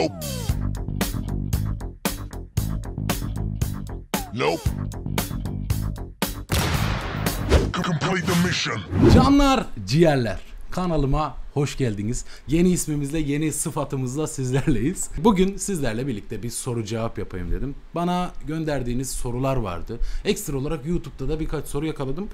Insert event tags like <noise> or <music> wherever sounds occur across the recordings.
Nope. Nope. Complete the mission. Canlar, ciğerler. Kanalıma hoş geldiniz. Yeni ismimizle, yeni sıfatımızla sizlerleyiz. Bugün sizlerle birlikte bir soru cevap yapayım dedim. Bana gönderdiğiniz sorular vardı. Ekstra olarak YouTube'da da birkaç soru yakaladım.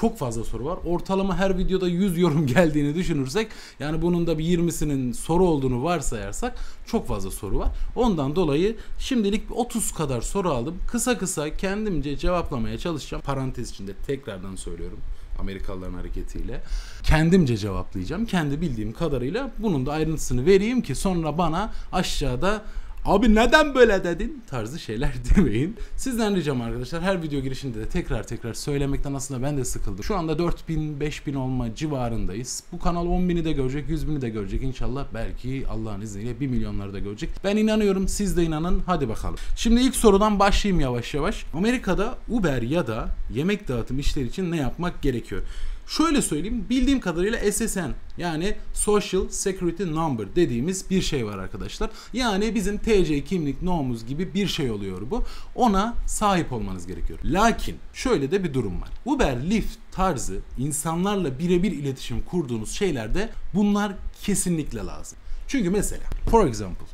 Çok fazla soru var. Ortalama her videoda 100 yorum <laughs> geldiğini düşünürsek yani bunun da bir 20'sinin soru olduğunu varsayarsak çok fazla soru var. Ondan dolayı şimdilik 30 kadar soru aldım. Kısa kısa kendimce cevaplamaya çalışacağım. Parantez içinde tekrardan söylüyorum. Amerikalıların hareketiyle. Kendimce cevaplayacağım. Kendi bildiğim kadarıyla bunun da ayrıntısını vereyim ki sonra bana aşağıda Abi neden böyle dedin tarzı şeyler <laughs> demeyin. Sizden ricam arkadaşlar her video girişinde de tekrar tekrar söylemekten aslında ben de sıkıldım. Şu anda 4000 5000 olma civarındayız. Bu kanal 10.000'i de görecek 100.000'i de görecek inşallah belki Allah'ın izniyle 1 milyonları da görecek. Ben inanıyorum siz de inanın hadi bakalım. Şimdi ilk sorudan başlayayım yavaş yavaş. Amerika'da Uber ya da yemek dağıtım işleri için ne yapmak gerekiyor? Şöyle söyleyeyim bildiğim kadarıyla SSN yani Social Security Number dediğimiz bir şey var arkadaşlar. Yani bizim TC kimlik nomuz gibi bir şey oluyor bu. Ona sahip olmanız gerekiyor. Lakin şöyle de bir durum var. Uber, Lyft tarzı insanlarla birebir iletişim kurduğunuz şeylerde bunlar kesinlikle lazım. Çünkü mesela for example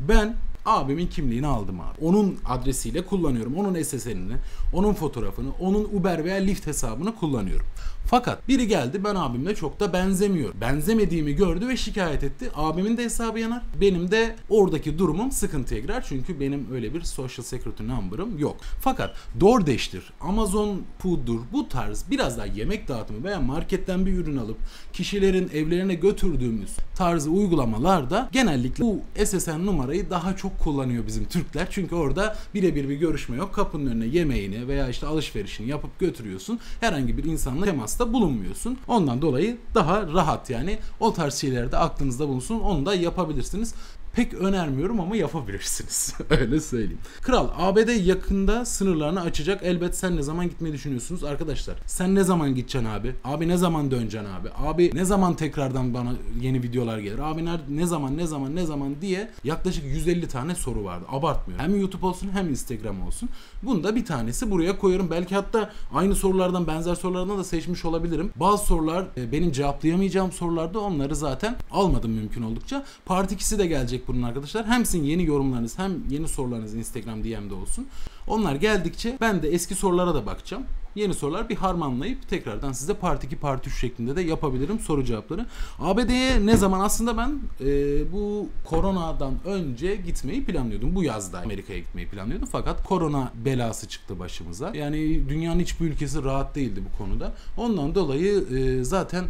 ben abimin kimliğini aldım abi. Onun adresiyle kullanıyorum. Onun SSN'ini, onun fotoğrafını, onun Uber veya Lyft hesabını kullanıyorum. Fakat biri geldi ben abimle çok da benzemiyor. Benzemediğimi gördü ve şikayet etti. Abimin de hesabı yanar. Benim de oradaki durumum sıkıntıya girer. Çünkü benim öyle bir social security number'ım yok. Fakat DoorDash'tir, Amazon Food'dur bu tarz biraz daha yemek dağıtımı veya marketten bir ürün alıp kişilerin evlerine götürdüğümüz tarzı uygulamalarda genellikle bu SSN numarayı daha çok kullanıyor bizim Türkler. Çünkü orada birebir bir görüşme yok. Kapının önüne yemeğini veya işte alışverişini yapıp götürüyorsun. Herhangi bir insanla temasta bulunmuyorsun. Ondan dolayı daha rahat yani o tarz şeylerde aklınızda bulunsun. Onu da yapabilirsiniz pek önermiyorum ama yapabilirsiniz. <laughs> Öyle söyleyeyim. Kral ABD yakında sınırlarını açacak. Elbet sen ne zaman gitmeyi düşünüyorsunuz arkadaşlar? Sen ne zaman gideceksin abi? Abi ne zaman döneceksin abi? Abi ne zaman tekrardan bana yeni videolar gelir? Abi ne zaman ne zaman ne zaman diye yaklaşık 150 tane soru vardı. Abartmıyorum. Hem YouTube olsun hem Instagram olsun. Bunda bir tanesi buraya koyuyorum. Belki hatta aynı sorulardan benzer sorulardan da seçmiş olabilirim. Bazı sorular e, benim cevaplayamayacağım sorularda onları zaten almadım mümkün oldukça. Part 2'si de gelecek bunun arkadaşlar. Hem sizin yeni yorumlarınız hem yeni sorularınız Instagram DM'de olsun. Onlar geldikçe ben de eski sorulara da bakacağım. Yeni sorular bir harmanlayıp tekrardan size part 2 part 3 şeklinde de yapabilirim soru cevapları. ABD'ye ne zaman aslında ben e, bu koronadan önce gitmeyi planlıyordum. Bu yazda Amerika'ya gitmeyi planlıyordum. Fakat korona belası çıktı başımıza. Yani dünyanın hiçbir ülkesi rahat değildi bu konuda. Ondan dolayı e, zaten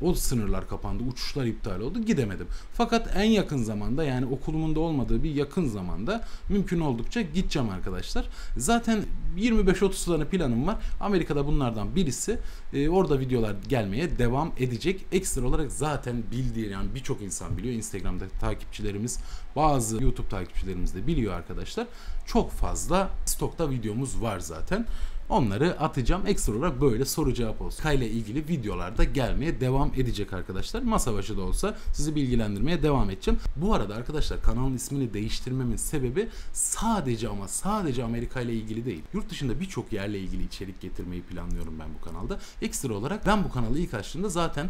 o sınırlar kapandı, uçuşlar iptal oldu, gidemedim. Fakat en yakın zamanda yani okulumun da olmadığı bir yakın zamanda mümkün oldukça gideceğim arkadaşlar. Zaten 25-30 tane planım var. Amerika'da bunlardan birisi. Ee, orada videolar gelmeye devam edecek. Ekstra olarak zaten bildiği yani birçok insan biliyor. Instagram'da takipçilerimiz, bazı YouTube takipçilerimiz de biliyor arkadaşlar. Çok fazla stokta videomuz var zaten. Onları atacağım. Ekstra olarak böyle soru cevap olsun. Kayla ilgili videolarda gelmeye devam edecek arkadaşlar. Masa başı da olsa sizi bilgilendirmeye devam edeceğim. Bu arada arkadaşlar kanalın ismini değiştirmemin sebebi sadece ama sadece Amerika ile ilgili değil. Yurt dışında birçok yerle ilgili içerik getirmeyi planlıyorum ben bu kanalda. Ekstra olarak ben bu kanalı ilk açtığımda zaten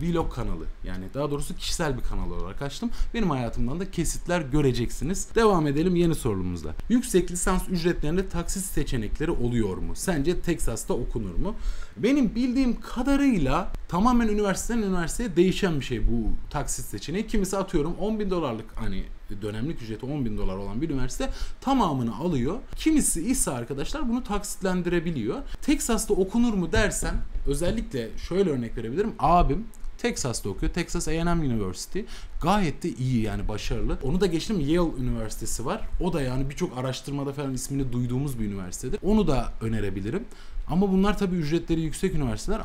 vlog kanalı yani daha doğrusu kişisel bir kanal olarak açtım. Benim hayatımdan da kesitler göreceksiniz. Devam edelim yeni sorumuzla. Yüksek lisans ücretlerinde taksit seçenekleri oluyor mu? Sence Texas'ta okunur mu? Benim bildiğim kadarıyla tamamen üniversiteden üniversiteye değişen bir şey bu taksit seçeneği. Kimisi atıyorum 10 bin dolarlık hani dönemlik ücreti 10 bin dolar olan bir üniversite tamamını alıyor. Kimisi ise arkadaşlar bunu taksitlendirebiliyor. Texas'ta okunur mu dersen özellikle şöyle örnek verebilirim. Abim Texas'ta okuyor. Texas A&M University. Gayet de iyi yani başarılı. Onu da geçtim Yale Üniversitesi var. O da yani birçok araştırmada falan ismini duyduğumuz bir üniversitedir. Onu da önerebilirim. Ama bunlar tabii ücretleri yüksek üniversiteler.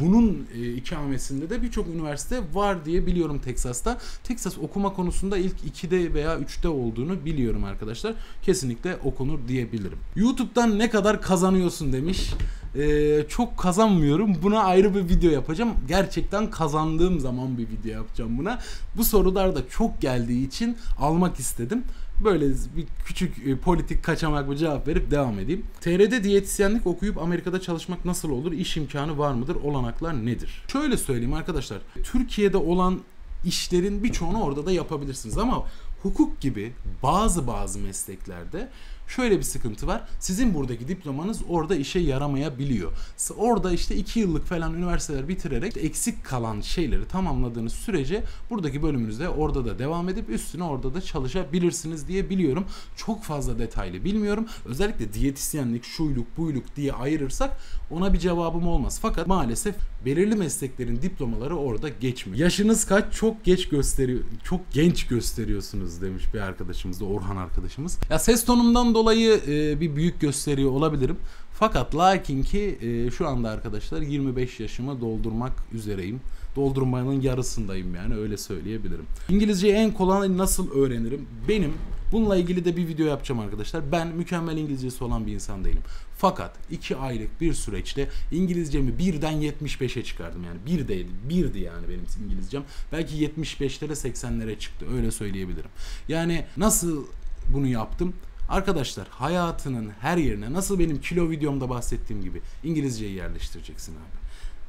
Bunun e, ikamesinde de birçok üniversite var diye biliyorum Teksas'ta. Texas okuma konusunda ilk 2'de veya 3'te olduğunu biliyorum arkadaşlar. Kesinlikle okunur diyebilirim. YouTube'dan ne kadar kazanıyorsun demiş. Ee, çok kazanmıyorum. Buna ayrı bir video yapacağım. Gerçekten kazandığım zaman bir video yapacağım buna. Bu soru sorular da çok geldiği için almak istedim. Böyle bir küçük e, politik kaçamak bir cevap verip devam edeyim. TR'de diyetisyenlik okuyup Amerika'da çalışmak nasıl olur? İş imkanı var mıdır? Olanaklar nedir? Şöyle söyleyeyim arkadaşlar. Türkiye'de olan işlerin birçoğunu orada da yapabilirsiniz ama hukuk gibi bazı bazı mesleklerde şöyle bir sıkıntı var. Sizin buradaki diplomanız orada işe yaramayabiliyor. Orada işte 2 yıllık falan üniversiteler bitirerek eksik kalan şeyleri tamamladığınız sürece buradaki bölümünüzde orada da devam edip üstüne orada da çalışabilirsiniz diye biliyorum. Çok fazla detaylı bilmiyorum. Özellikle diyetisyenlik, şuyluk, buyluk diye ayırırsak ona bir cevabım olmaz. Fakat maalesef belirli mesleklerin diplomaları orada geçmiyor. Yaşınız kaç? Çok geç gösteriyor. Çok genç gösteriyorsunuz demiş bir arkadaşımız da Orhan arkadaşımız. Ya ses tonumdan dolayı e, bir büyük gösteriyor olabilirim. Fakat lakin ki e, şu anda arkadaşlar 25 yaşımı doldurmak üzereyim. Doldurmanın yarısındayım yani öyle söyleyebilirim. İngilizceyi en kolay nasıl öğrenirim? Benim bununla ilgili de bir video yapacağım arkadaşlar. Ben mükemmel İngilizcesi olan bir insan değilim. Fakat 2 aylık bir süreçte İngilizcemi birden 75'e çıkardım yani. Bir değil, birdi yani benim İngilizcem. Belki 75'lere 80'lere çıktı öyle söyleyebilirim. Yani nasıl bunu yaptım? Arkadaşlar hayatının her yerine nasıl benim kilo videomda bahsettiğim gibi İngilizceyi yerleştireceksin abi.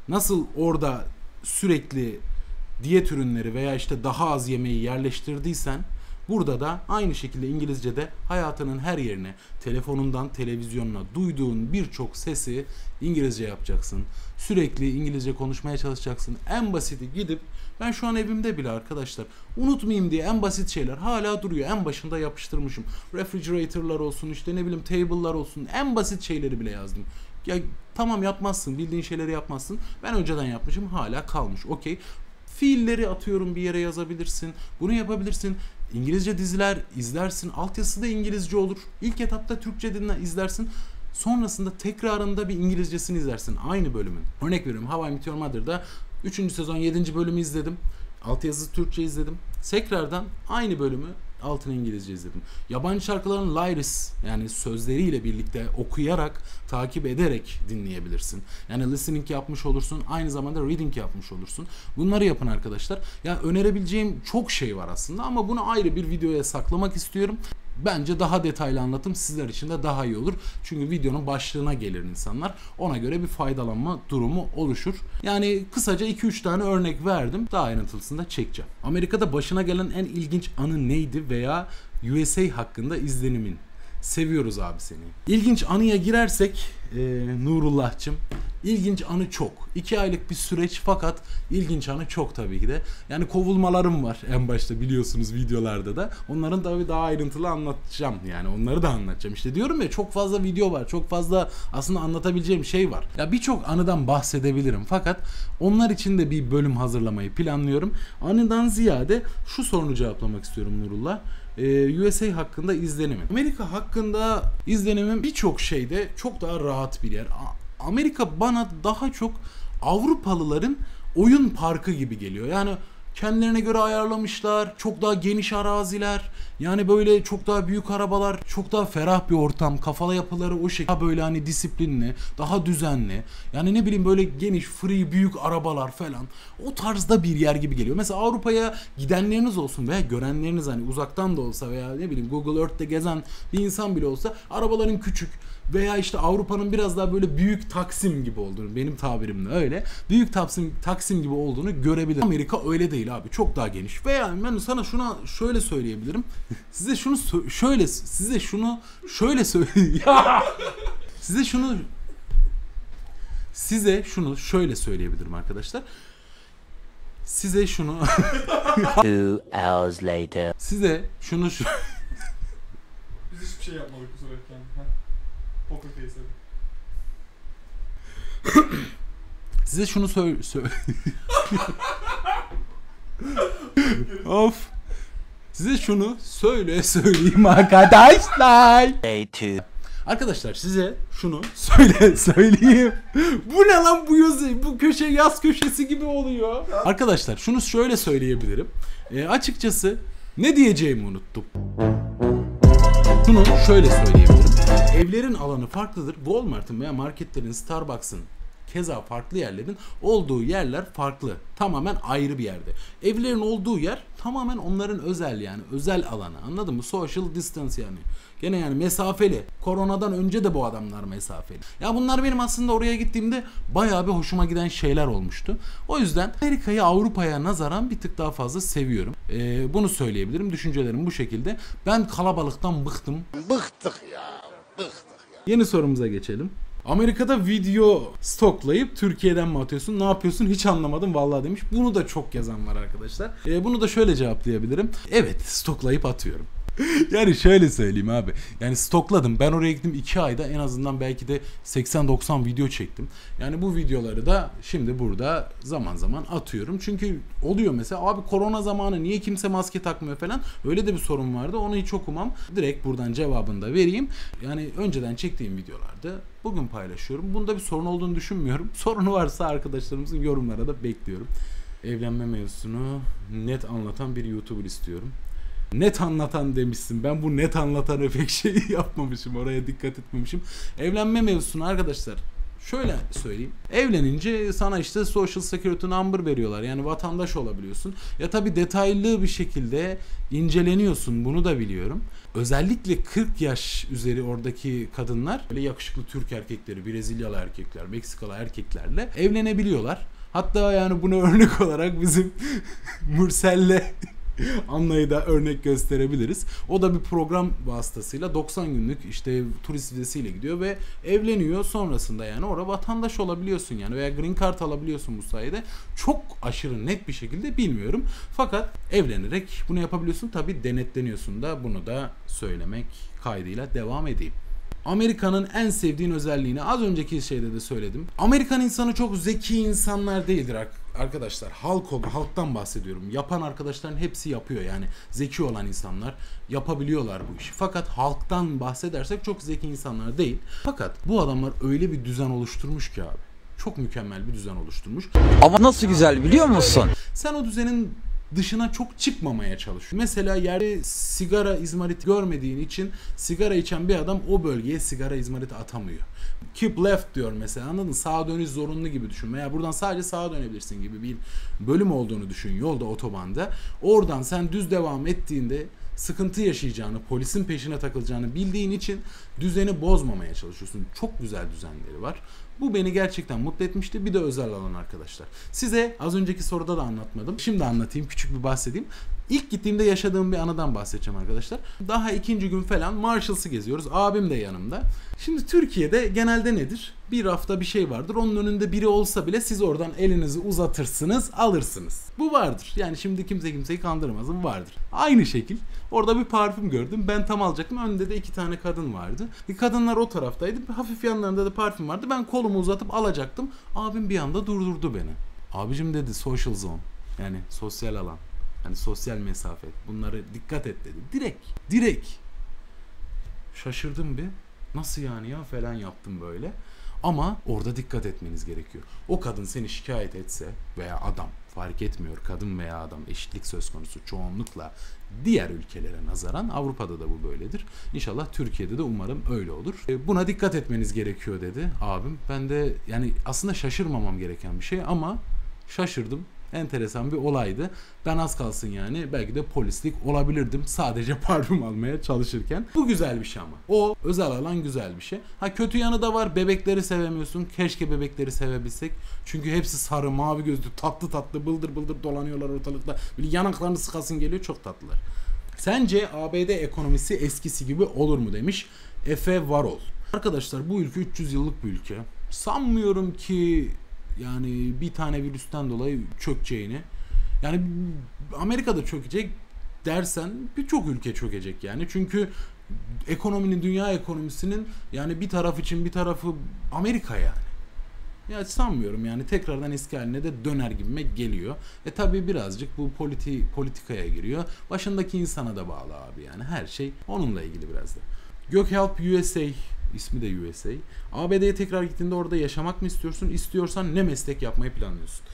Nasıl orada sürekli diyet ürünleri veya işte daha az yemeği yerleştirdiysen burada da aynı şekilde İngilizce'de hayatının her yerine telefonundan televizyonuna duyduğun birçok sesi İngilizce yapacaksın. Sürekli İngilizce konuşmaya çalışacaksın. En basiti gidip ben şu an evimde bile arkadaşlar unutmayayım diye en basit şeyler hala duruyor. En başında yapıştırmışım. Refrigerator'lar olsun işte ne bileyim table'lar olsun en basit şeyleri bile yazdım. Ya tamam yapmazsın bildiğin şeyleri yapmazsın. Ben önceden yapmışım hala kalmış. Okey. Fiilleri atıyorum bir yere yazabilirsin. Bunu yapabilirsin. İngilizce diziler izlersin. Altyazısı da İngilizce olur. İlk etapta Türkçe dinle izlersin. Sonrasında tekrarında bir İngilizcesini izlersin. Aynı bölümün. Örnek veriyorum How I Met Your Mother'da 3. sezon 7. bölümü izledim. Altyazı Türkçe izledim. Tekrardan aynı bölümü altını İngilizce izledim. Yabancı şarkıların lyrics yani sözleriyle birlikte okuyarak, takip ederek dinleyebilirsin. Yani listening yapmış olursun, aynı zamanda reading yapmış olursun. Bunları yapın arkadaşlar. Ya önerebileceğim çok şey var aslında ama bunu ayrı bir videoya saklamak istiyorum. Bence daha detaylı anlatım sizler için de daha iyi olur. Çünkü videonun başlığına gelir insanlar. Ona göre bir faydalanma durumu oluşur. Yani kısaca 2-3 tane örnek verdim. Daha ayrıntılısını da çekeceğim. Amerika'da başına gelen en ilginç anı neydi veya USA hakkında izlenimin? Seviyoruz abi seni. İlginç anıya girersek e, Nurullah'cığım. İlginç anı çok. İki aylık bir süreç fakat ilginç anı çok tabii ki de. Yani kovulmalarım var en başta biliyorsunuz videolarda da. Onların tabii daha ayrıntılı anlatacağım. Yani onları da anlatacağım. İşte diyorum ya çok fazla video var. Çok fazla aslında anlatabileceğim şey var. Ya birçok anıdan bahsedebilirim fakat onlar için de bir bölüm hazırlamayı planlıyorum. Anıdan ziyade şu sorunu cevaplamak istiyorum Nurullah. Ee, USA hakkında izlenimim. Amerika hakkında izlenimim birçok şeyde çok daha rahat bir yer. Amerika bana daha çok Avrupalıların oyun parkı gibi geliyor. Yani kendilerine göre ayarlamışlar. Çok daha geniş araziler. Yani böyle çok daha büyük arabalar, çok daha ferah bir ortam. Kafalı yapıları o şekilde daha böyle hani disiplinli, daha düzenli. Yani ne bileyim böyle geniş, free, büyük arabalar falan. O tarzda bir yer gibi geliyor. Mesela Avrupa'ya gidenleriniz olsun veya görenleriniz hani uzaktan da olsa veya ne bileyim Google Earth'te gezen bir insan bile olsa arabaların küçük veya işte Avrupa'nın biraz daha böyle büyük Taksim gibi olduğunu benim tabirimle öyle büyük Taksim Taksim gibi olduğunu görebilir. Amerika öyle değil abi. Çok daha geniş. Veya ben sana şuna şöyle söyleyebilirim. size şunu sö- şöyle size şunu şöyle söyle <laughs> ya size şunu size şunu şöyle söyleyebilirim arkadaşlar. Size şunu <laughs> Two hours later. size şunu şu Biz hiçbir şey yapmadık bu süreçten. Poker face. <coughs> Size şunu söyle... Sö- <laughs> of. Size şunu söyle söyleyeyim arkadaşlar. Day two. Arkadaşlar size şunu söyle söyleyeyim. Bu ne lan bu yazı? Bu köşe yaz köşesi gibi oluyor. Arkadaşlar şunu şöyle söyleyebilirim. E, açıkçası ne diyeceğimi unuttum. Şunu şöyle söyleyebilirim. Evlerin alanı farklıdır. Walmart'ın veya marketlerin, Starbucks'ın keza farklı yerlerin olduğu yerler farklı. Tamamen ayrı bir yerde. Evlerin olduğu yer tamamen onların özel yani özel alanı. Anladın mı? Social distance yani. Gene yani mesafeli. Koronadan önce de bu adamlar mesafeli. Ya bunlar benim aslında oraya gittiğimde bayağı bir hoşuma giden şeyler olmuştu. O yüzden Amerika'yı Avrupa'ya nazaran bir tık daha fazla seviyorum. Ee, bunu söyleyebilirim. Düşüncelerim bu şekilde. Ben kalabalıktan bıktım. Yeni sorumuza geçelim. Amerika'da video stoklayıp Türkiye'den mi atıyorsun? Ne yapıyorsun? Hiç anlamadım vallahi demiş. Bunu da çok yazan var arkadaşlar. Ee, bunu da şöyle cevaplayabilirim. Evet, stoklayıp atıyorum. <laughs> yani şöyle söyleyeyim abi. Yani stokladım. Ben oraya gittim 2 ayda en azından belki de 80-90 video çektim. Yani bu videoları da şimdi burada zaman zaman atıyorum. Çünkü oluyor mesela abi korona zamanı niye kimse maske takmıyor falan. Öyle de bir sorun vardı. Onu hiç okumam. Direkt buradan cevabını da vereyim. Yani önceden çektiğim videolarda bugün paylaşıyorum. Bunda bir sorun olduğunu düşünmüyorum. <laughs> Sorunu varsa arkadaşlarımızın yorumlara da bekliyorum. Evlenme mevzusunu net anlatan bir YouTuber istiyorum. Net anlatan demişsin. Ben bu net anlatanı pek <laughs> şey yapmamışım. Oraya dikkat etmemişim. Evlenme mevzusunu arkadaşlar şöyle söyleyeyim. Evlenince sana işte social security number veriyorlar. Yani vatandaş olabiliyorsun. Ya tabi detaylı bir şekilde inceleniyorsun. Bunu da biliyorum. Özellikle 40 yaş üzeri oradaki kadınlar böyle yakışıklı Türk erkekleri, Brezilyalı erkekler, Meksikalı erkeklerle evlenebiliyorlar. Hatta yani buna örnek <laughs> olarak bizim <laughs> Mürsel'le <laughs> Anlayı da örnek gösterebiliriz. O da bir program vasıtasıyla 90 günlük işte turist vizesiyle gidiyor ve evleniyor. Sonrasında yani orada vatandaş olabiliyorsun yani veya green card alabiliyorsun bu sayede. Çok aşırı net bir şekilde bilmiyorum. Fakat evlenerek bunu yapabiliyorsun. Tabi denetleniyorsun da bunu da söylemek kaydıyla devam edeyim. Amerika'nın en sevdiğin özelliğini az önceki şeyde de söyledim. Amerikan insanı çok zeki insanlar değildir arkadaşlar. Halk halktan bahsediyorum. Yapan arkadaşların hepsi yapıyor yani. Zeki olan insanlar yapabiliyorlar bu işi. Fakat halktan bahsedersek çok zeki insanlar değil. Fakat bu adamlar öyle bir düzen oluşturmuş ki abi. Çok mükemmel bir düzen oluşturmuş. Ama nasıl güzel biliyor musun? Sen o düzenin dışına çok çıkmamaya çalışıyor. Mesela yerde sigara izmariti görmediğin için sigara içen bir adam o bölgeye sigara izmariti atamıyor. Keep left diyor mesela anladın? Sağa dönüş zorunlu gibi düşün. Veya buradan sadece sağa dönebilirsin gibi bir bölüm olduğunu düşün yolda otobanda. Oradan sen düz devam ettiğinde sıkıntı yaşayacağını, polisin peşine takılacağını bildiğin için düzeni bozmamaya çalışıyorsun. Çok güzel düzenleri var. Bu beni gerçekten mutlu etmişti. Bir de özel alan arkadaşlar. Size az önceki soruda da anlatmadım. Şimdi anlatayım, küçük bir bahsedeyim. İlk gittiğimde yaşadığım bir anıdan bahsedeceğim arkadaşlar. Daha ikinci gün falan Marshalls'ı geziyoruz. Abim de yanımda. Şimdi Türkiye'de genelde nedir? Bir rafta bir şey vardır. Onun önünde biri olsa bile siz oradan elinizi uzatırsınız, alırsınız. Bu vardır. Yani şimdi kimse kimseyi kandırmazın vardır. Aynı şekil orada bir parfüm gördüm. Ben tam alacaktım. Önünde de iki tane kadın vardı. Bir kadınlar o taraftaydı. Hafif yanlarında da parfüm vardı. Ben kolumu uzatıp alacaktım. Abim bir anda durdurdu beni. Abicim dedi social zone. Yani sosyal alan. Hani sosyal mesafe. Bunları dikkat et dedi. Direkt. Direkt. Şaşırdım bir. Nasıl yani ya falan yaptım böyle. Ama orada dikkat etmeniz gerekiyor. O kadın seni şikayet etse veya adam fark etmiyor kadın veya adam eşitlik söz konusu çoğunlukla diğer ülkelere nazaran Avrupa'da da bu böyledir. İnşallah Türkiye'de de umarım öyle olur. E, buna dikkat etmeniz gerekiyor dedi abim. Ben de yani aslında şaşırmamam gereken bir şey ama şaşırdım enteresan bir olaydı. Ben az kalsın yani belki de polislik olabilirdim sadece <laughs> parfüm almaya çalışırken. Bu güzel bir şey ama. O özel alan güzel bir şey. Ha kötü yanı da var. Bebekleri sevemiyorsun. Keşke bebekleri sevebilsek. Çünkü hepsi sarı, mavi gözlü, tatlı tatlı bıldır bıldır dolanıyorlar ortalıkta. Böyle yanaklarını sıkasın geliyor. Çok tatlılar. Sence ABD ekonomisi eskisi gibi olur mu demiş Efe Varol. Arkadaşlar bu ülke 300 yıllık bir ülke. Sanmıyorum ki yani bir tane virüsten dolayı çökeceğini. Yani Amerika'da çökecek dersen birçok ülke çökecek yani. Çünkü ekonominin dünya ekonomisinin yani bir taraf için bir tarafı Amerika yani. Ya sanmıyorum yani tekrardan eski haline de döner gibime geliyor. E tabi birazcık bu politi politikaya giriyor. Başındaki insana da bağlı abi yani her şey onunla ilgili biraz da. Gökhelp USA ismi de USA. ABD'ye tekrar gittiğinde orada yaşamak mı istiyorsun? İstiyorsan ne meslek yapmayı planlıyorsun?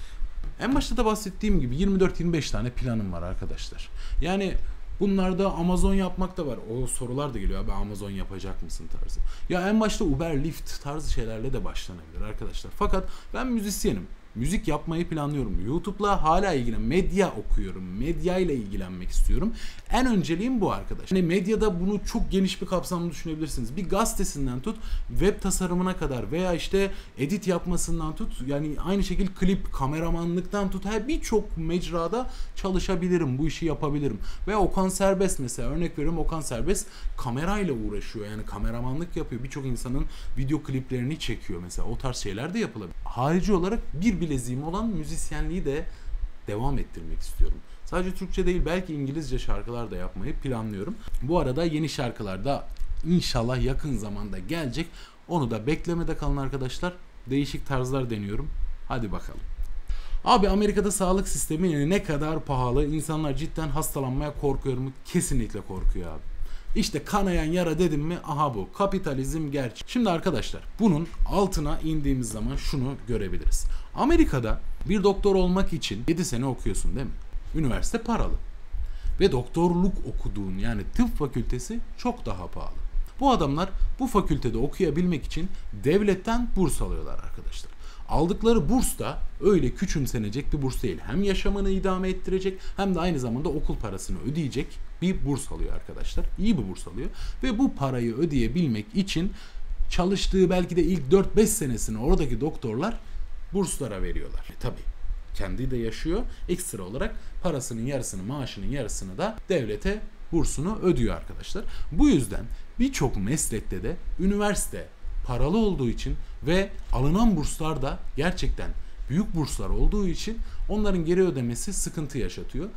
En başta da bahsettiğim gibi 24-25 tane planım var arkadaşlar. Yani Bunlarda Amazon yapmak da var. O sorular da geliyor abi Amazon yapacak mısın tarzı. Ya en başta Uber, Lyft tarzı şeylerle de başlanabilir arkadaşlar. Fakat ben müzisyenim. Müzik yapmayı planlıyorum. YouTube'la hala ilgilen, medya okuyorum. Medya ile ilgilenmek istiyorum. En önceliğim bu arkadaş. Hani medyada bunu çok geniş bir kapsamda düşünebilirsiniz. Bir gazetesinden tut, web tasarımına kadar veya işte edit yapmasından tut, yani aynı şekilde klip, kameramanlıktan tut, her birçok mecrada çalışabilirim, bu işi yapabilirim. Ve Okan Serbest mesela örnek veriyorum Okan Serbest kamerayla uğraşıyor. Yani kameramanlık yapıyor. Birçok insanın video kliplerini çekiyor mesela. O tarz şeyler de yapılabilir. Harici olarak bir bileziğim olan müzisyenliği de devam ettirmek istiyorum. Sadece Türkçe değil belki İngilizce şarkılar da yapmayı planlıyorum. Bu arada yeni şarkılar da inşallah yakın zamanda gelecek. Onu da beklemede kalın arkadaşlar. Değişik tarzlar deniyorum. Hadi bakalım. Abi Amerika'da sağlık sistemi ne kadar pahalı. İnsanlar cidden hastalanmaya korkuyor mu? Kesinlikle korkuyor abi. İşte kanayan yara dedim mi aha bu kapitalizm gerçek. Şimdi arkadaşlar bunun altına indiğimiz zaman şunu görebiliriz. Amerika'da bir doktor olmak için 7 sene okuyorsun değil mi? Üniversite paralı. Ve doktorluk okuduğun yani tıp fakültesi çok daha pahalı. Bu adamlar bu fakültede okuyabilmek için devletten burs alıyorlar arkadaşlar. Aldıkları burs da öyle küçümsenecek bir burs değil. Hem yaşamını idame ettirecek hem de aynı zamanda okul parasını ödeyecek bir burs alıyor arkadaşlar. İyi bir burs alıyor. Ve bu parayı ödeyebilmek için çalıştığı belki de ilk 4-5 senesini oradaki doktorlar burslara veriyorlar. E, tabii kendi de yaşıyor. Ekstra olarak parasının yarısını, maaşının yarısını da devlete bursunu ödüyor arkadaşlar. Bu yüzden birçok meslekte de üniversite paralı olduğu için ve alınan burslar da gerçekten büyük burslar olduğu için onların geri ödemesi sıkıntı yaşatıyor.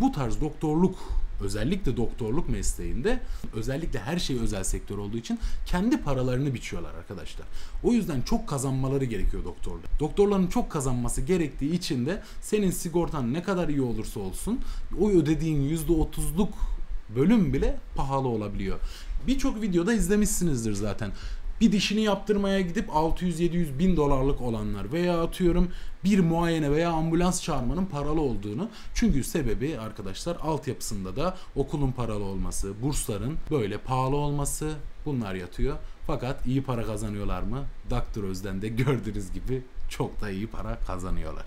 Bu tarz doktorluk özellikle doktorluk mesleğinde özellikle her şey özel sektör olduğu için kendi paralarını biçiyorlar arkadaşlar. O yüzden çok kazanmaları gerekiyor doktorlar. Doktorların çok kazanması gerektiği için de senin sigortan ne kadar iyi olursa olsun o ödediğin %30'luk bölüm bile pahalı olabiliyor. Birçok videoda izlemişsinizdir zaten bir dişini yaptırmaya gidip 600-700 bin dolarlık olanlar veya atıyorum bir muayene veya ambulans çağırmanın paralı olduğunu. Çünkü sebebi arkadaşlar altyapısında da okulun paralı olması, bursların böyle pahalı olması bunlar yatıyor. Fakat iyi para kazanıyorlar mı? Dr. Özden de gördüğünüz gibi çok da iyi para kazanıyorlar.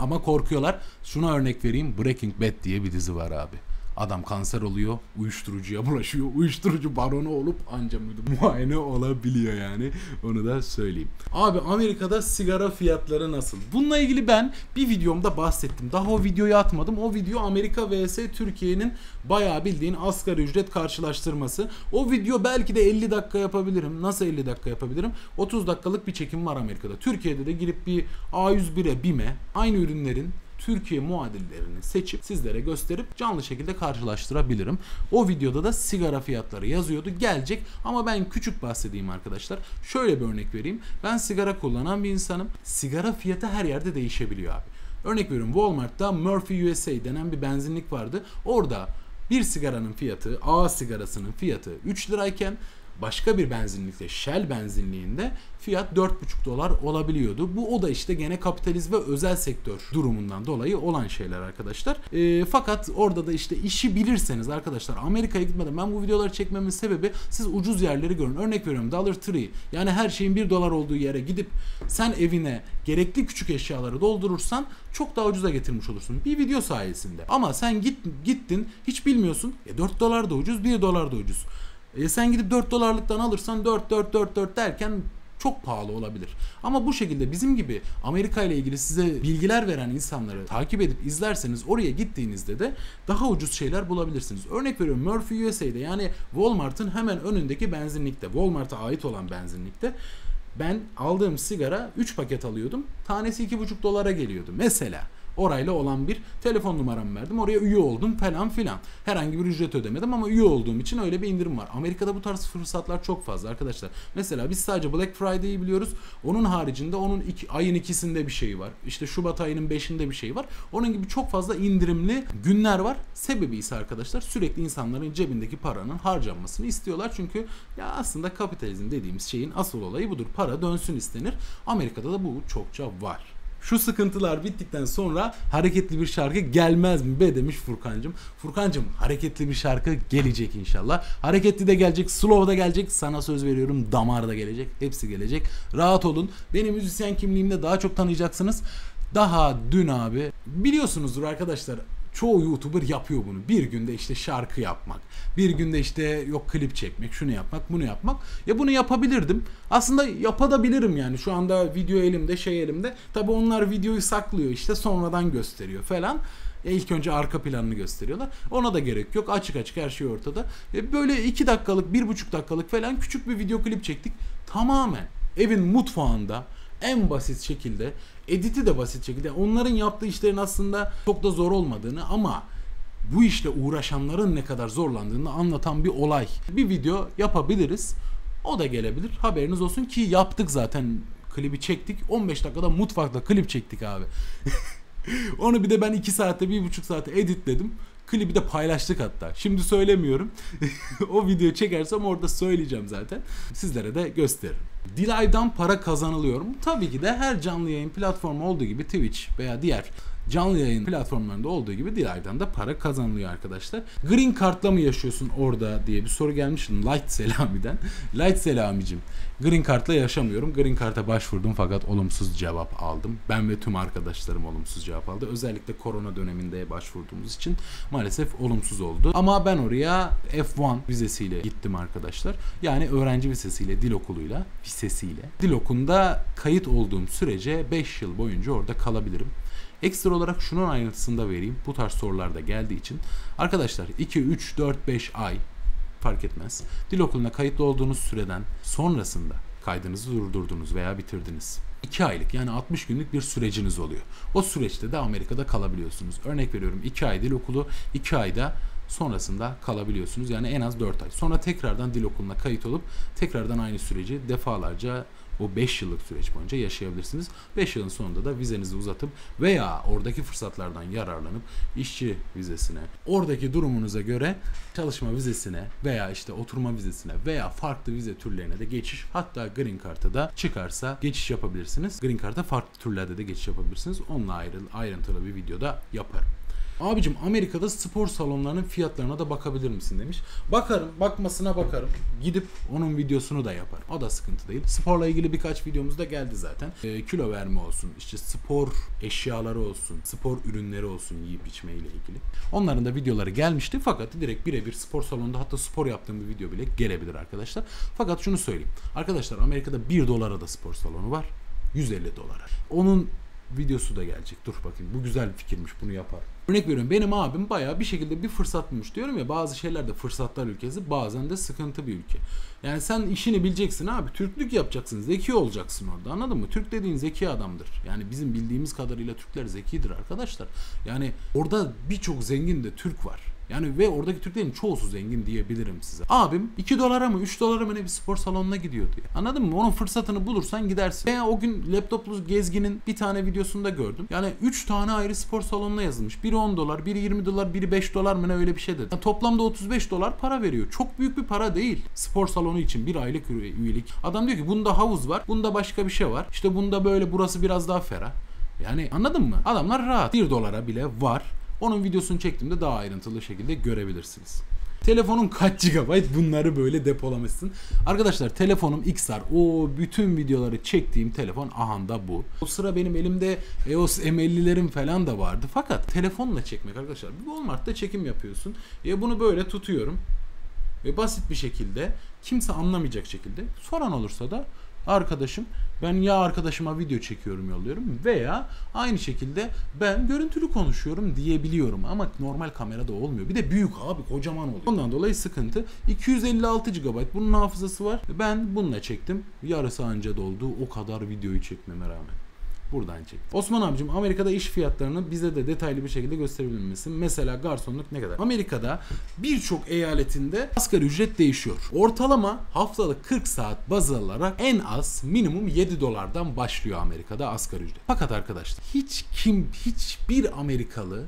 Ama korkuyorlar. Şuna örnek vereyim. Breaking Bad diye bir dizi var abi. Adam kanser oluyor, uyuşturucuya bulaşıyor. Uyuşturucu baronu olup anca muayene olabiliyor yani. Onu da söyleyeyim. Abi Amerika'da sigara fiyatları nasıl? Bununla ilgili ben bir videomda bahsettim. Daha o videoyu atmadım. O video Amerika vs Türkiye'nin bayağı bildiğin asgari ücret karşılaştırması. O video belki de 50 dakika yapabilirim. Nasıl 50 dakika yapabilirim? 30 dakikalık bir çekim var Amerika'da. Türkiye'de de girip bir A101'e BİM'e aynı ürünlerin Türkiye muadillerini seçip sizlere gösterip canlı şekilde karşılaştırabilirim. O videoda da sigara fiyatları yazıyordu. Gelecek ama ben küçük bahsedeyim arkadaşlar. Şöyle bir örnek vereyim. Ben sigara kullanan bir insanım. Sigara fiyatı her yerde değişebiliyor abi. Örnek veriyorum Walmart'ta Murphy USA denen bir benzinlik vardı. Orada bir sigaranın fiyatı, A sigarasının fiyatı 3 lirayken başka bir benzinlikte Shell benzinliğinde fiyat 4,5 dolar olabiliyordu. Bu o da işte gene kapitalizm ve özel sektör durumundan dolayı olan şeyler arkadaşlar. E, fakat orada da işte işi bilirseniz arkadaşlar Amerika'ya gitmeden ben bu videoları çekmemin sebebi siz ucuz yerleri görün. Örnek veriyorum Dollar Tree yani her şeyin 1 dolar olduğu yere gidip sen evine gerekli küçük eşyaları doldurursan çok daha ucuza getirmiş olursun. Bir video sayesinde. Ama sen git gittin hiç bilmiyorsun. E 4 dolar da ucuz 1 dolar da ucuz. E sen gidip 4 dolarlıktan alırsan 4 4 4 4 derken çok pahalı olabilir. Ama bu şekilde bizim gibi Amerika ile ilgili size bilgiler veren insanları takip edip izlerseniz oraya gittiğinizde de daha ucuz şeyler bulabilirsiniz. Örnek veriyorum Murphy USA'de yani Walmart'ın hemen önündeki benzinlikte, Walmart'a ait olan benzinlikte ben aldığım sigara 3 paket alıyordum. Tanesi 2,5 dolara geliyordu. Mesela orayla olan bir telefon numaramı verdim. Oraya üye oldum falan filan. Herhangi bir ücret ödemedim ama üye olduğum için öyle bir indirim var. Amerika'da bu tarz fırsatlar çok fazla arkadaşlar. Mesela biz sadece Black Friday'i biliyoruz. Onun haricinde onun iki, ayın ikisinde bir şey var. İşte Şubat ayının beşinde bir şey var. Onun gibi çok fazla indirimli günler var. Sebebi ise arkadaşlar sürekli insanların cebindeki paranın harcanmasını istiyorlar. Çünkü ya aslında kapitalizm dediğimiz şeyin asıl olayı budur. Para dönsün istenir. Amerika'da da bu çokça var Şu sıkıntılar bittikten sonra hareketli bir şarkı gelmez mi be demiş Furkancım. Furkancım hareketli bir şarkı gelecek inşallah. Hareketli de gelecek, slow da gelecek. Sana söz veriyorum damar da gelecek. Hepsi gelecek. Rahat olun. Benim müzisyen kimliğimde daha çok tanıyacaksınız. Daha dün abi biliyorsunuzdur arkadaşlar çoğu YouTuber yapıyor bunu. Bir günde işte şarkı yapmak, bir günde işte yok klip çekmek, şunu yapmak, bunu yapmak. Ya bunu yapabilirdim. Aslında yapabilirim yani. Şu anda video elimde, şey elimde. Tabi onlar videoyu saklıyor işte sonradan gösteriyor falan. Ya ilk önce arka planını gösteriyorlar. Ona da gerek yok. Açık açık her şey ortada. E böyle 2 dakikalık, 1,5 dakikalık falan küçük bir video klip çektik. Tamamen evin mutfağında en basit şekilde editi de basit şekilde onların yaptığı işlerin aslında çok da zor olmadığını ama bu işle uğraşanların ne kadar zorlandığını anlatan bir olay. Bir video yapabiliriz. O da gelebilir. Haberiniz olsun ki yaptık zaten klibi çektik. 15 dakikada mutfakta klip çektik abi. <laughs> Onu bir de ben 2 saatte 1,5 saatte editledim. Klibi de paylaştık hatta. Şimdi söylemiyorum. <laughs> o video çekersem orada söyleyeceğim zaten. Sizlere de gösteririm. Dilay'dan para kazanılıyor mu? Tabii ki de her canlı yayın platformu olduğu gibi Twitch veya diğer canlı yayın platformlarında olduğu gibi Dilay'dan da para kazanılıyor arkadaşlar. Green Card'la mı yaşıyorsun orada diye bir soru gelmiş Light Selami'den. <laughs> Light Selami'cim Green Card'la yaşamıyorum. Green Card'a başvurdum fakat olumsuz cevap aldım. Ben ve tüm arkadaşlarım olumsuz cevap aldı. Özellikle korona döneminde başvurduğumuz için maalesef olumsuz oldu. Ama ben oraya F1 vizesiyle gittim arkadaşlar. Yani öğrenci vizesiyle, dil okuluyla, vizesiyle. Dil okulunda kayıt olduğum sürece 5 yıl boyunca orada kalabilirim. Ekstra olarak şunun ayrıntısını da vereyim. Bu tarz sorular da geldiği için. Arkadaşlar 2, 3, 4, 5 ay fark etmez. Dil okuluna kayıtlı olduğunuz süreden sonrasında kaydınızı durdurdunuz veya bitirdiniz. 2 aylık yani 60 günlük bir süreciniz oluyor. O süreçte de Amerika'da kalabiliyorsunuz. Örnek veriyorum 2 ay dil okulu, 2 ayda sonrasında kalabiliyorsunuz. Yani en az 4 ay. Sonra tekrardan dil okuluna kayıt olup tekrardan aynı süreci defalarca o 5 yıllık süreç boyunca yaşayabilirsiniz. 5 yılın sonunda da vizenizi uzatıp veya oradaki fırsatlardan yararlanıp işçi vizesine, oradaki durumunuza göre çalışma vizesine veya işte oturma vizesine veya farklı vize türlerine de geçiş hatta Green Card'a da çıkarsa geçiş yapabilirsiniz. Green Card'a farklı türlerde de geçiş yapabilirsiniz. Onunla ayrı, ayrıntılı bir videoda yaparım. Abicim Amerika'da spor salonlarının fiyatlarına da bakabilir misin demiş. Bakarım, bakmasına bakarım. Gidip onun videosunu da yaparım. O da sıkıntı değil. Sporla ilgili birkaç videomuz da geldi zaten. Ee, kilo verme olsun, işte spor eşyaları olsun, spor ürünleri olsun yiyip içme ile ilgili. Onların da videoları gelmişti fakat direkt birebir spor salonunda hatta spor yaptığım bir video bile gelebilir arkadaşlar. Fakat şunu söyleyeyim. Arkadaşlar Amerika'da 1 dolara da spor salonu var. 150 dolara. Onun videosu da gelecek. Dur bakayım bu güzel bir fikirmiş bunu yapar. Örnek veriyorum benim abim bayağı bir şekilde bir fırsat bulmuş diyorum ya bazı şeylerde fırsatlar ülkesi bazen de sıkıntı bir ülke. Yani sen işini bileceksin abi Türklük yapacaksın zeki olacaksın orada anladın mı? Türk dediğin zeki adamdır. Yani bizim bildiğimiz kadarıyla Türkler zekidir arkadaşlar. Yani orada birçok zengin de Türk var. Yani ve oradaki Türklerin çoğusu zengin diyebilirim size. Abim 2 dolara mı 3 dolara mı ne bir spor salonuna gidiyor diye. Anladın mı? Onun fırsatını bulursan gidersin. Veya o gün laptoplu gezginin bir tane videosunda gördüm. Yani 3 tane ayrı spor salonuna yazılmış. Biri 10 dolar, biri 20 dolar, biri 5 dolar mı ne öyle bir şey dedi. Yani toplamda 35 dolar para veriyor. Çok büyük bir para değil. Spor salonu için bir aylık üyelik. Adam diyor ki bunda havuz var, bunda başka bir şey var. İşte bunda böyle burası biraz daha ferah. Yani anladın mı? Adamlar rahat. 1 dolara bile var. Onun videosunu çektiğimde daha ayrıntılı şekilde görebilirsiniz. Telefonun kaç GB bunları böyle depolamışsın. Arkadaşlar telefonum XR. O bütün videoları çektiğim telefon ahanda bu. O sıra benim elimde EOS M50'lerim falan da vardı. Fakat telefonla çekmek arkadaşlar. Bir Walmart'ta çekim yapıyorsun. E bunu böyle tutuyorum. Ve basit bir şekilde kimse anlamayacak şekilde soran olursa da arkadaşım ben ya arkadaşıma video çekiyorum yolluyorum veya aynı şekilde ben görüntülü konuşuyorum diyebiliyorum ama normal kamerada olmuyor. Bir de büyük abi kocaman oluyor. Ondan dolayı sıkıntı. 256 GB bunun hafızası var. Ben bununla çektim. Yarısı anca doldu. O kadar videoyu çekmeme rağmen. Buradan çek. Osman abicim Amerika'da iş fiyatlarını bize de detaylı bir şekilde gösterebilir? Mesela garsonluk ne kadar? Amerika'da birçok eyaletinde asgari ücret değişiyor. Ortalama haftalık 40 saat baz alarak en az minimum 7 dolardan başlıyor Amerika'da asgari ücret. Fakat arkadaşlar hiç kim hiçbir Amerikalı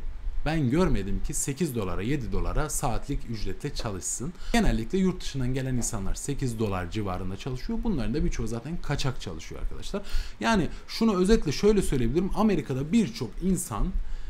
ben görmedim ki 8 dolara 7 dolara saatlik ücretle çalışsın. Genellikle yurt dışından gelen insanlar 8 dolar civarında çalışıyor. Bunların da birçoğu zaten kaçak çalışıyor arkadaşlar. Yani şunu özetle şöyle söyleyebilirim. Amerika'da birçok insan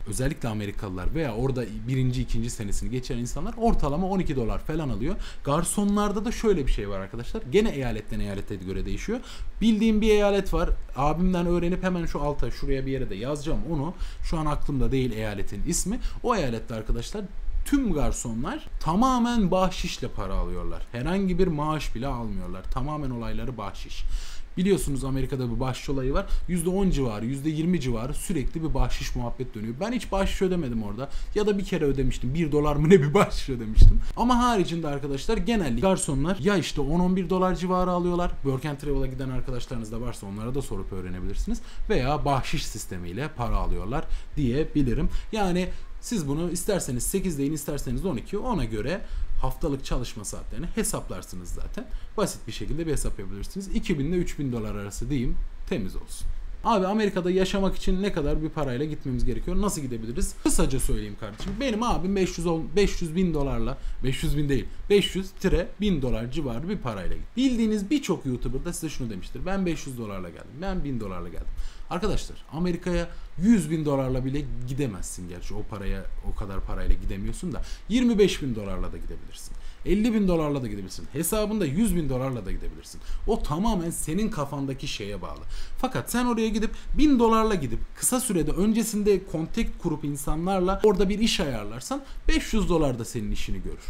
özellikle Amerikalılar veya orada birinci ikinci senesini geçiren insanlar ortalama 12 dolar falan alıyor. Garsonlarda da şöyle bir şey var arkadaşlar. Gene eyaletten eyalete göre değişiyor. Bildiğim bir eyalet var. Abimden öğrenip hemen şu alta şuraya bir yere de yazacağım onu. Şu an aklımda değil eyaletin ismi. O eyalette arkadaşlar tüm garsonlar tamamen bahşişle para alıyorlar. Herhangi bir maaş bile almıyorlar. Tamamen olayları bahşiş. Biliyorsunuz Amerika'da bir bahşiş olayı var. %10 civarı, %20 civarı sürekli bir bahşiş muhabbet dönüyor. Ben hiç bahşiş ödemedim orada. Ya da bir kere ödemiştim. 1 dolar mı ne bir <laughs> bahşiş ödemiştim. Ama haricinde arkadaşlar genellikle garsonlar ya işte 10-11 dolar civarı alıyorlar. Work and Travel'a giden arkadaşlarınız da varsa onlara da sorup öğrenebilirsiniz. Veya bahşiş sistemiyle para alıyorlar diyebilirim. Yani siz bunu isterseniz 8 deyin isterseniz 12 ona göre haftalık çalışma saatlerini hesaplarsınız zaten. Basit bir şekilde bir hesap yapabilirsiniz. 2000 ile 3000 dolar arası diyeyim temiz olsun. Abi Amerika'da yaşamak için ne kadar bir parayla gitmemiz gerekiyor? Nasıl gidebiliriz? Kısaca söyleyeyim kardeşim. Benim abim 500 ol- 500 bin dolarla 500 bin değil 500 tire 1000 dolar civarı bir parayla gitti. Bildiğiniz birçok YouTuber da size şunu demiştir. Ben 500 dolarla geldim. Ben 1000 dolarla geldim. Arkadaşlar Amerika'ya 100 bin dolarla bile gidemezsin gerçi o paraya o kadar parayla gidemiyorsun da 25 bin dolarla da gidebilirsin. 50 bin dolarla da gidebilirsin. Hesabında 100 bin dolarla da gidebilirsin. O tamamen senin kafandaki şeye bağlı. Fakat sen oraya gidip 1000 dolarla gidip kısa sürede öncesinde kontak kurup insanlarla orada bir iş ayarlarsan 500 dolar da senin işini görür.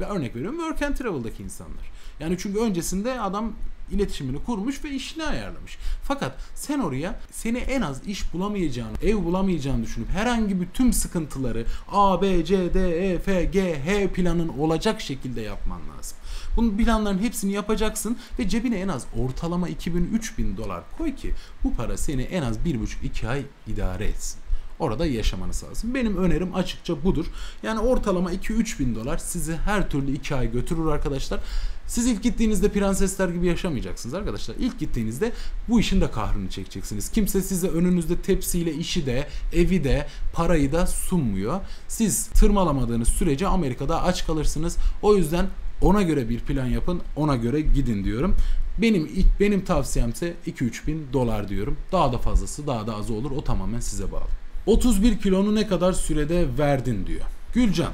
Ve örnek veriyorum Work and Travel'daki insanlar. Yani çünkü öncesinde adam iletişimini kurmuş ve işini ayarlamış. Fakat sen oraya seni en az iş bulamayacağını, ev bulamayacağını düşünüp herhangi bir tüm sıkıntıları A, B, C, D, E, F, G, H planın olacak şekilde yapman lazım. Bunun planların hepsini yapacaksın ve cebine en az ortalama 2000-3000 dolar koy ki bu para seni en az 1,5-2 ay idare etsin. Orada yaşamanı sağlasın. Benim önerim açıkça budur. Yani ortalama 2-3 bin dolar sizi her türlü 2 ay götürür arkadaşlar. Siz ilk gittiğinizde prensesler gibi yaşamayacaksınız arkadaşlar. İlk gittiğinizde bu işin de kahrını çekeceksiniz. Kimse size önünüzde tepsiyle işi de, evi de, parayı da sunmuyor. Siz tırmalamadığınız sürece Amerika'da aç kalırsınız. O yüzden ona göre bir plan yapın, ona göre gidin diyorum. Benim benim tavsiyemse 2-3 bin dolar diyorum. Daha da fazlası, daha da azı olur. O tamamen size bağlı. 31 kilonu ne kadar sürede verdin diyor. Gülcan,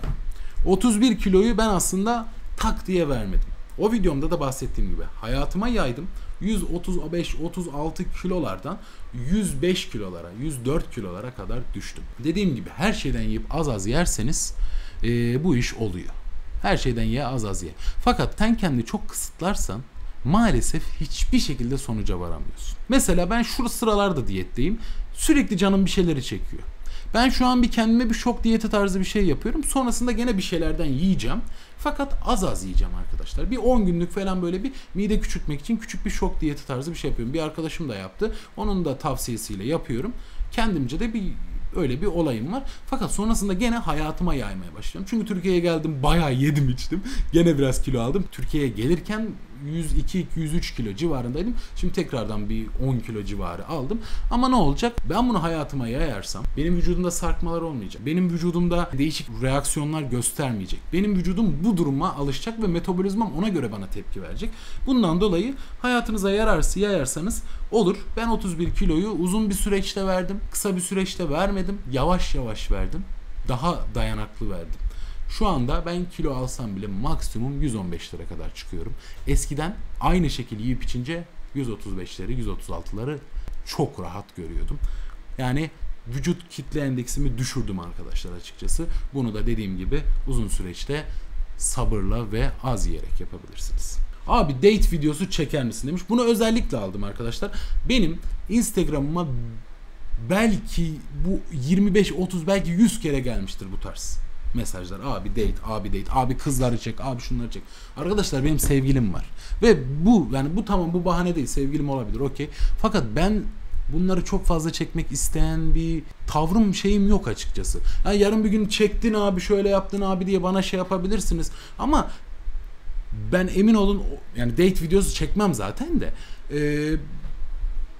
31 kiloyu ben aslında tak diye vermedim. O videomda da bahsettiğim gibi hayatıma yaydım. 135-36 kilolardan 105 kilolara, 104 kilolara kadar düştüm. Dediğim gibi her şeyden yiyip az az yerseniz eee, bu iş oluyor. Her şeyden ye az az ye. Fakat sen kendini çok kısıtlarsan maalesef hiçbir şekilde sonuca varamıyorsun. Mesela ben şu sıralarda diyetteyim. Sürekli canım bir şeyleri çekiyor. Ben şu an bir kendime bir şok diyeti tarzı bir şey yapıyorum. Sonrasında gene bir şeylerden yiyeceğim. Fakat az az yiyeceğim arkadaşlar. Bir 10 günlük falan böyle bir mide küçültmek için küçük bir şok diyeti tarzı bir şey yapıyorum. Bir arkadaşım da yaptı. Onun da tavsiyesiyle yapıyorum. Kendimce de bir öyle bir olayım var. Fakat sonrasında gene hayatıma yaymaya başlıyorum. Çünkü Türkiye'ye geldim bayağı yedim içtim. Gene biraz kilo aldım. Türkiye'ye gelirken 102-103 kilo civarındaydım. Şimdi tekrardan bir 10 kilo civarı aldım. Ama ne olacak? Ben bunu hayatıma yayarsam benim vücudumda sarkmalar olmayacak. Benim vücudumda değişik reaksiyonlar göstermeyecek. Benim vücudum bu duruma alışacak ve metabolizmam ona göre bana tepki verecek. Bundan dolayı hayatınıza yararsa yayarsanız olur. Ben 31 kiloyu uzun bir süreçte verdim. Kısa bir süreçte vermedim. Yavaş yavaş verdim. Daha dayanaklı verdim. Şu anda ben kilo alsam bile maksimum 115 lira kadar çıkıyorum. Eskiden aynı şekil yiyip içince 135'leri 136'ları çok rahat görüyordum. Yani vücut kitle endeksimi düşürdüm arkadaşlar açıkçası. Bunu da dediğim gibi uzun süreçte sabırla ve az yiyerek yapabilirsiniz. Abi date videosu çeker misin demiş. Bunu özellikle aldım arkadaşlar. Benim Instagram'ıma belki bu 25-30 belki 100 kere gelmiştir bu tarz mesajlar. Abi date, abi date, abi kızları çek, abi şunları çek. Arkadaşlar benim sevgilim var. Ve bu yani bu tamam bu bahane değil. Sevgilim olabilir okey. Fakat ben bunları çok fazla çekmek isteyen bir tavrım şeyim yok açıkçası. Yani yarın bir gün çektin abi şöyle yaptın abi diye bana şey yapabilirsiniz. Ama ben emin olun yani date videosu çekmem zaten de. Ee,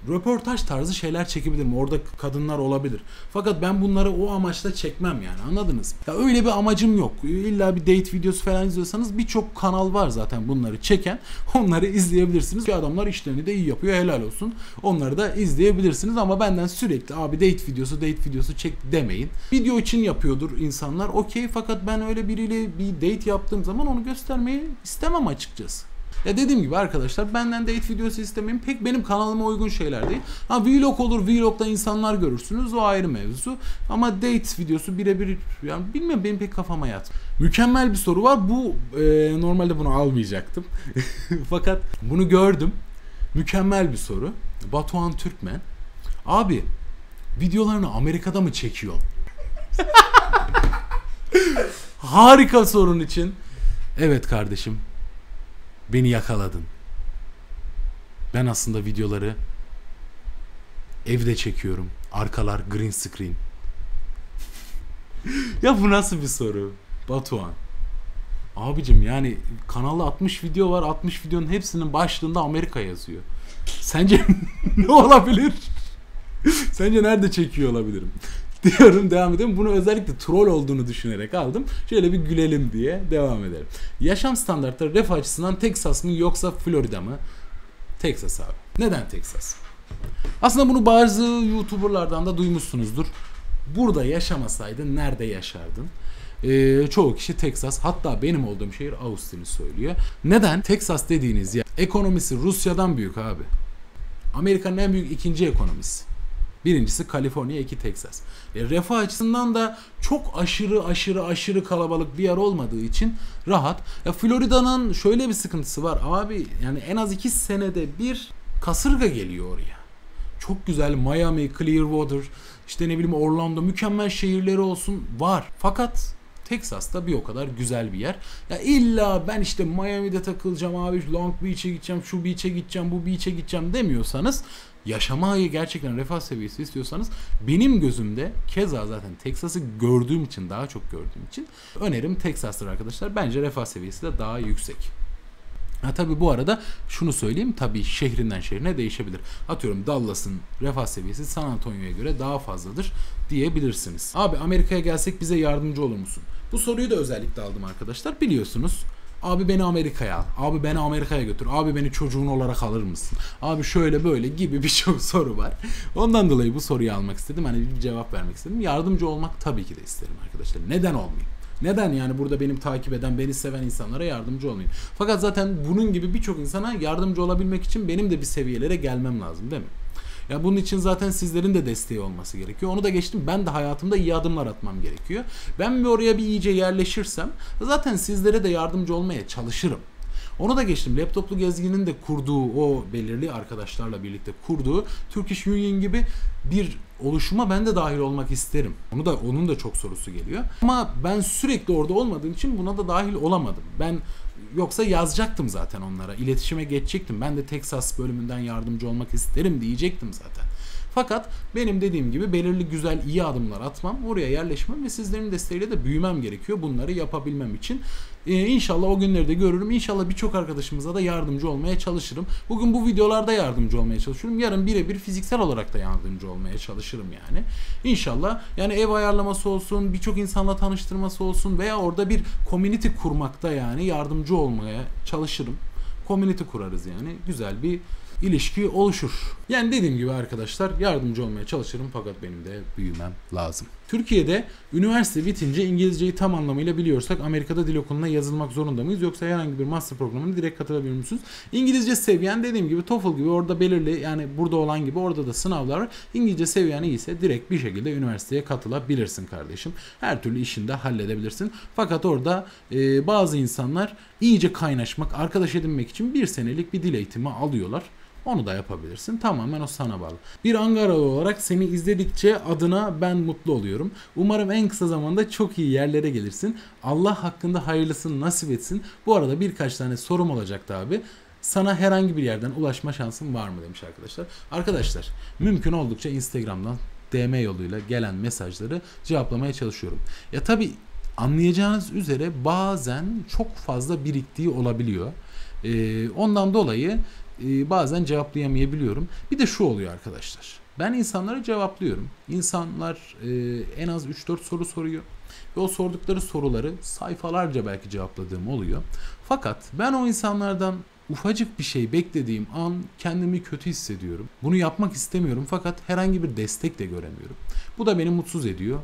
röportaj tarzı şeyler çekebilirim. Orada kadınlar olabilir. Fakat ben bunları o amaçla çekmem yani anladınız? Ya öyle bir amacım yok. İlla bir date videosu falan izliyorsanız birçok kanal var zaten bunları çeken. <laughs> Onları izleyebilirsiniz. Ki adamlar işlerini de iyi yapıyor helal olsun. Onları da izleyebilirsiniz ama benden sürekli abi date videosu date videosu çek demeyin. Video için yapıyordur insanlar okey fakat ben öyle biriyle bir date yaptığım zaman onu göstermeyi istemem açıkçası. Ya dediğim gibi arkadaşlar benden date videosu istemeyin. Pek benim kanalıma uygun şeyler değil. Ha vlog olur. Vlogda insanlar görürsünüz. O ayrı mevzu. Ama date videosu birebir yani bilmiyorum benim pek kafama yat. Mükemmel bir soru var. Bu e, normalde bunu almayacaktım. <laughs> Fakat bunu gördüm. Mükemmel bir soru. Batuhan Türkmen. Abi videolarını Amerika'da mı çekiyor? <laughs> Harika sorun için. Evet kardeşim. Beni yakaladın. Ben aslında videoları evde çekiyorum. Arkalar green screen. <laughs> ya bu nasıl bir soru? Batuhan. Abicim yani kanalda 60 video var. 60 videonun hepsinin başlığında Amerika yazıyor. Sence <laughs> ne olabilir? Sence nerede çekiyor olabilirim? Diyorum devam edelim. Bunu özellikle troll olduğunu düşünerek aldım. Şöyle bir gülelim diye devam edelim. Yaşam standartları refah açısından Texas mı yoksa Florida mı? Texas abi. Neden Texas? Aslında bunu bazı YouTuber'lardan da duymuşsunuzdur. Burada yaşamasaydın nerede yaşardın? Ee, çoğu kişi Texas hatta benim olduğum şehir Austin'i söylüyor. Neden? Texas dediğiniz yer ekonomisi Rusya'dan büyük abi. Amerika'nın en büyük ikinci ekonomisi. Birincisi Kaliforniya, iki Texas. E, refah açısından da çok aşırı aşırı aşırı kalabalık bir yer olmadığı için rahat. Ya Florida'nın şöyle bir sıkıntısı var. Abi yani en az iki senede bir kasırga geliyor oraya. Çok güzel Miami, Clearwater, işte ne bileyim Orlando mükemmel şehirleri olsun var. Fakat Texas'ta bir o kadar güzel bir yer. Ya illa ben işte Miami'de takılacağım abi Long Beach'e gideceğim, şu beach'e gideceğim, bu beach'e gideceğim demiyorsanız yaşamayı gerçekten refah seviyesi istiyorsanız benim gözümde keza zaten Texas'ı gördüğüm için daha çok gördüğüm için önerim Texas'tır arkadaşlar. Bence refah seviyesi de daha yüksek. Ha tabii bu arada şunu söyleyeyim tabii şehrinden şehrine değişebilir. Atıyorum Dallas'ın refah seviyesi San Antonio'ya göre daha fazladır diyebilirsiniz. Abi Amerika'ya gelsek bize yardımcı olur musun? Bu soruyu da özellikle aldım arkadaşlar. Biliyorsunuz Abi beni Amerika'ya al. Abi beni Amerika'ya götür. Abi beni çocuğun olarak alır mısın? Abi şöyle böyle gibi <laughs> birçok soru var. Ondan dolayı bu soruyu almak istedim. Hani bir cevap vermek istedim. Yardımcı olmak tabii ki de isterim arkadaşlar. Neden olmayayım? Neden yani burada benim takip eden, beni seven insanlara yardımcı olmayayım? Fakat zaten bunun gibi birçok insana yardımcı olabilmek için benim de bir seviyelere gelmem lazım değil mi? Ya bunun için zaten sizlerin de desteği olması gerekiyor. Onu da geçtim. Ben de hayatımda iyi adımlar atmam gerekiyor. Ben bir oraya bir iyice yerleşirsem zaten sizlere de yardımcı olmaya çalışırım. Onu da geçtim. Laptoplu gezginin de kurduğu o belirli arkadaşlarla birlikte kurduğu Turkish Union gibi bir oluşuma ben de dahil olmak isterim. Onu da onun da çok sorusu geliyor. Ama ben sürekli orada olmadığım için buna da dahil olamadım. Ben yoksa yazacaktım zaten onlara. İletişime geçecektim. Ben de Texas bölümünden yardımcı olmak isterim diyecektim zaten. Fakat benim dediğim gibi belirli güzel iyi adımlar atmam, oraya yerleşmem ve sizlerin desteğiyle de büyümem gerekiyor bunları yapabilmem için. Ee, inşallah o günleri de görürüm. İnşallah birçok arkadaşımıza da yardımcı olmaya çalışırım. Bugün bu videolarda yardımcı olmaya çalışıyorum. Yarın birebir fiziksel olarak da yardımcı olmaya çalışırım yani. İnşallah yani ev ayarlaması olsun, birçok insanla tanıştırması olsun veya orada bir community kurmakta yani yardımcı olmaya çalışırım. Community kurarız yani. Güzel bir ilişki oluşur. Yani dediğim gibi arkadaşlar yardımcı olmaya çalışırım fakat benim de büyümem lazım. Türkiye'de üniversite bitince İngilizceyi tam anlamıyla biliyorsak Amerika'da dil okuluna yazılmak zorunda mıyız yoksa herhangi bir master programına direkt katılabilir misiniz? İngilizce seviyen dediğim gibi TOEFL gibi orada belirli yani burada olan gibi orada da sınavlar var. İngilizce seviyen iyiyse direkt bir şekilde üniversiteye katılabilirsin kardeşim. Her türlü işini de halledebilirsin. Fakat orada e, bazı insanlar iyice kaynaşmak, arkadaş edinmek için bir senelik bir dil eğitimi alıyorlar. Onu da yapabilirsin. Tamamen o sana bağlı. Bir Ankaralı olarak seni izledikçe adına ben mutlu oluyorum. Umarım en kısa zamanda çok iyi yerlere gelirsin. Allah hakkında hayırlısını nasip etsin. Bu arada birkaç tane sorum olacaktı abi sana herhangi bir yerden ulaşma şansın var mı demiş arkadaşlar. Arkadaşlar mümkün oldukça Instagram'dan DM yoluyla gelen mesajları cevaplamaya çalışıyorum. Ya tabi anlayacağınız üzere bazen çok fazla biriktiği olabiliyor. Ee, ondan dolayı e, bazen cevaplayamayabiliyorum. Bir de şu oluyor arkadaşlar. Ben insanlara cevaplıyorum. İnsanlar e, en az 3-4 soru soruyor. Ve o sordukları soruları sayfalarca belki cevapladığım oluyor. Fakat ben o insanlardan ufacık bir şey beklediğim an kendimi kötü hissediyorum. Bunu yapmak istemiyorum fakat herhangi bir destek de göremiyorum. Bu da beni mutsuz ediyor.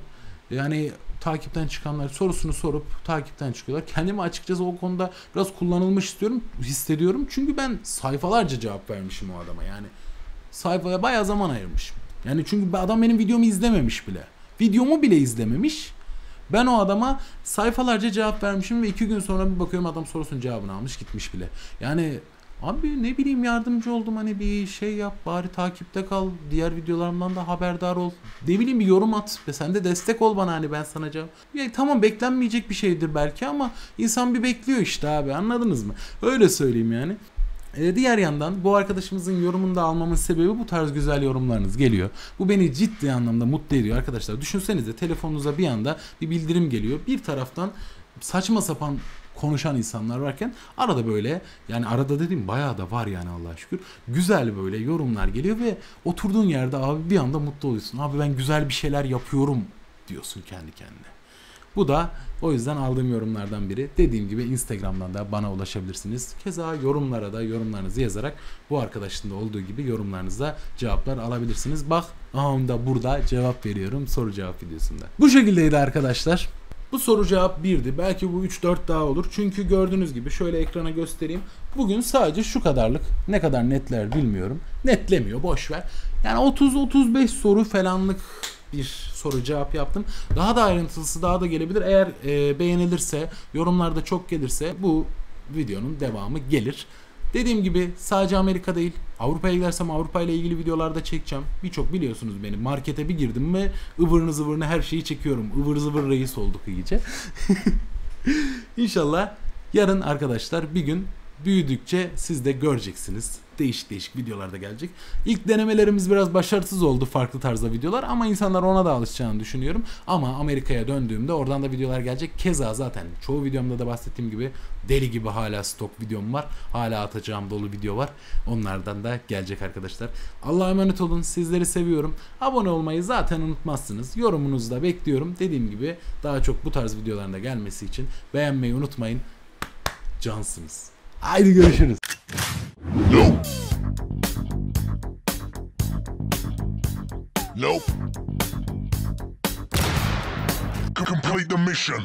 Yani takipten çıkanlar sorusunu sorup takipten çıkıyorlar. Kendimi açıkçası o konuda biraz kullanılmış istiyorum, hissediyorum. Çünkü ben sayfalarca cevap vermişim o adama. Yani sayfaya bayağı zaman ayırmışım. Yani çünkü adam benim videomu izlememiş bile. Videomu bile izlememiş. Ben o adama sayfalarca cevap vermişim ve iki gün sonra bir bakıyorum adam sorusunun cevabını almış gitmiş bile. Yani abi ne bileyim yardımcı oldum hani bir şey yap bari takipte kal diğer videolarımdan da haberdar ol. Ne bileyim bir yorum at ve sen de destek ol bana hani ben sana cevap. Ya tamam beklenmeyecek bir şeydir belki ama insan bir bekliyor işte abi anladınız mı? Öyle söyleyeyim yani. Ee, diğer yandan bu arkadaşımızın yorumunu da almamın sebebi bu tarz güzel yorumlarınız geliyor. Bu beni ciddi anlamda mutlu ediyor arkadaşlar. Düşünsenize telefonunuza bir anda bir bildirim geliyor. Bir taraftan saçma sapan konuşan insanlar varken arada böyle yani arada dediğim bayağı da var yani Allah'a şükür. Güzel böyle yorumlar geliyor ve oturduğun yerde abi bir anda mutlu oluyorsun. Abi ben güzel bir şeyler yapıyorum diyorsun kendi kendine. Bu da o yüzden aldığım yorumlardan biri. Dediğim gibi Instagram'dan da bana ulaşabilirsiniz. Keza yorumlara da yorumlarınızı yazarak bu arkadaşın da olduğu gibi yorumlarınıza cevaplar alabilirsiniz. Bak aha da burada cevap veriyorum soru cevap videosunda. Bu şekildeydi arkadaşlar. Bu soru cevap birdi. Belki bu 3-4 daha olur. Çünkü gördüğünüz gibi şöyle ekrana göstereyim. Bugün sadece şu kadarlık. Ne kadar netler bilmiyorum. Netlemiyor boş ver. Yani 30-35 soru falanlık bir soru cevap yaptım. Daha da ayrıntılısı daha da gelebilir. Eğer e, beğenilirse, yorumlarda çok gelirse bu videonun devamı gelir. Dediğim gibi sadece Amerika değil, Avrupa'ya gidersem Avrupa ile ilgili videolarda çekeceğim. Birçok biliyorsunuz beni. Markete bir girdim mi ıvırını zıvırını her şeyi çekiyorum. Ivır zıvır reis olduk iyice. <laughs> İnşallah yarın arkadaşlar bir gün büyüdükçe siz de göreceksiniz. Değişik değişik videolarda gelecek. İlk denemelerimiz biraz başarısız oldu farklı tarzda videolar ama insanlar ona da alışacağını düşünüyorum. Ama Amerika'ya döndüğümde oradan da videolar gelecek. Keza zaten çoğu videomda da bahsettiğim gibi deli gibi hala stok videom var. Hala atacağım dolu video var. Onlardan da gelecek arkadaşlar. Allah'a emanet olun. Sizleri seviyorum. Abone olmayı zaten unutmazsınız. Yorumunuzu da bekliyorum. Dediğim gibi daha çok bu tarz videoların gelmesi için beğenmeyi unutmayın. Cansınız. Haydi görüşürüz. Nope. Nope. Complete the mission.